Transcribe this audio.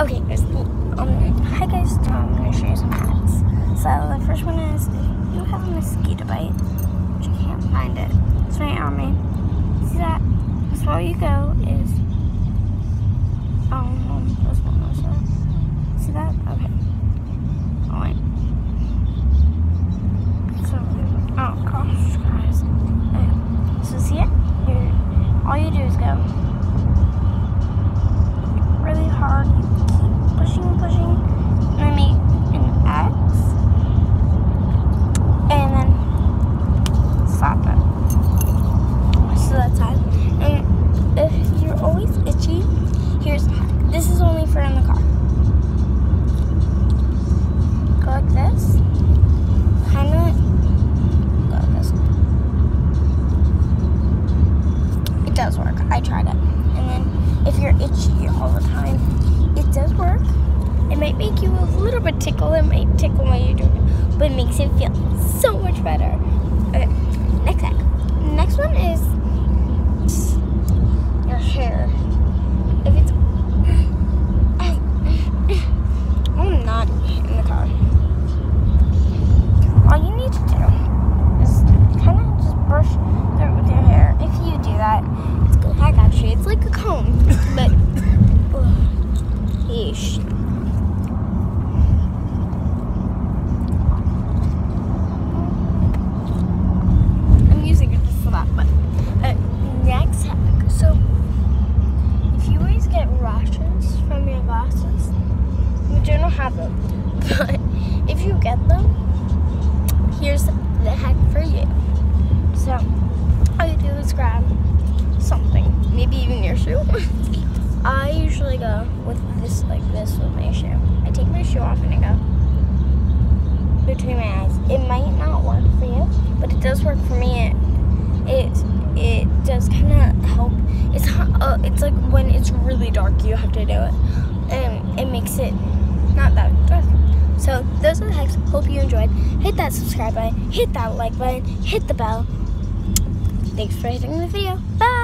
Okay, guys. Um, hi guys. So I'm gonna show you some hacks. So the first one is you have a mosquito bite, but you can't find it, it's right on me. See that? That's where you go is. Um. See that? Okay. It does work. I tried it. And then if you're itchy all the time, it does work. It might make you a little bit tickle. It might tickle while you're doing it, but it makes it feel so much better. Okay, next hack. Next one is your hair. If it's I'm not in the car. All you need to do is kind of just brush through it with your hair. If you do that, it's good hack actually. It's like a comb, but ugh, yeesh. I'm using it just for that, but uh, next hack. So if you always get rashes from your glasses, which I don't have them, but if you get them, here's the hack for you. So all you do is grab something, maybe even your shoe. I usually go with this like this with my shoe. I take my shoe off and I go between my eyes. It might not work for you, but it does work for me. It it, it does kind of help. It's not, uh, it's like when it's really dark, you have to do it, and it makes it not that dark. So those are the hacks. Hope you enjoyed. Hit that subscribe button, hit that like button, hit the bell. Thanks for hitting the video. Bye.